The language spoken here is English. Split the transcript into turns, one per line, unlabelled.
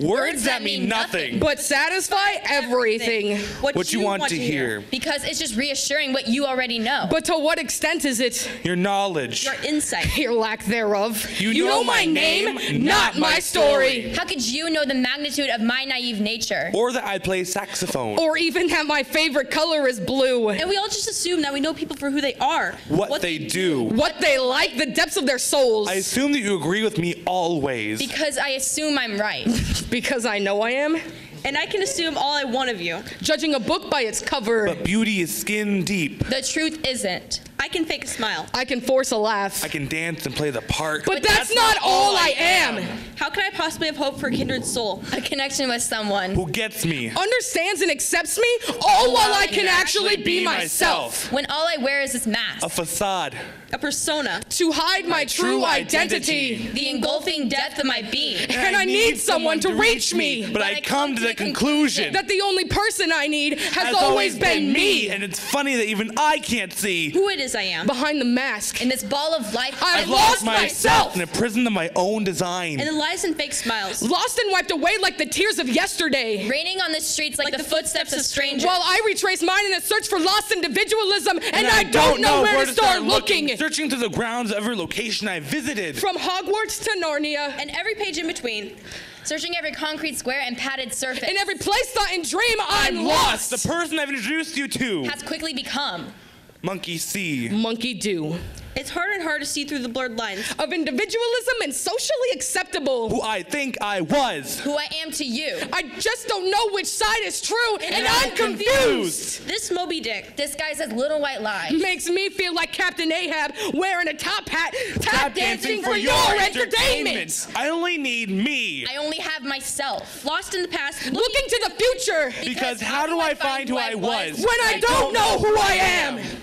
Words that mean nothing.
but satisfy everything.
What you want to hear.
Because it's just reassuring what you already know.
But to what extent is it
Your knowledge.
Your insight.
your lack thereof?
You know my name, not my story.
How could you know the magnitude of my naive nature?
Or that I play saxophone.
Or even that my favorite color is blue.
And we all just assume that we know people for who they are.
what, they do.
What they like, the depths of their souls.
I assume that you agree with me always.
Because I assume I'm right.
because I know I am.
And I can assume all I want of you.
Judging a book by its cover,
But beauty is skin deep.
the truth isn't.
I can fake a smile.
I can force a laugh.
I can dance and play the part.
but that's, not all I am.
How can I possibly have hope for a kindred soul?
A connection with someone.
Who gets me?
Understands and accepts me, all while I can actually be myself.
When all I wear is this mask.
A facade.
A persona.
To hide my true
true
identity.
identity.
the engulfing depth of my being.
And I need someone to reach me.
But I come to the conclusion
That the only person I need has, always been me.
And it's funny that even I can't see.
Who it is I am.
Behind the mask.
In this ball of life,
I've
I've
lost
lost myself
myself.
in a prison of my own design.
And the lies and fake smiles.
Lost and wiped away like the tears of yesterday.
raining on the streets like, the, footsteps of strangers.
While I retrace mine in a search for lost individualism, and, I, don't know where, to start looking.
Searching through the grounds of every location I visited.
From Hogwarts to Narnia,
And every page in between.
Searching every concrete square and padded surface.
in every place, thought, and dream, I'm, lost.
The person I've introduced you to.
has quickly become.
Monkey see.
Monkey do.
It's harder and harder to see through the blurred lines.
Of individualism and socially acceptable.
Who I think I was.
Who I am to you.
I just don't know which side is true, and,
And
I'm
I'm
confused.
This Moby Dick.
Disguised as little white lies.
Makes me feel like Captain Ahab wearing a top hat, tap, dancing, for your entertainment.
I only need me.
I only have myself.
Lost in the past.
Looking to the future
Because how do I find who I was?
when I don't know who I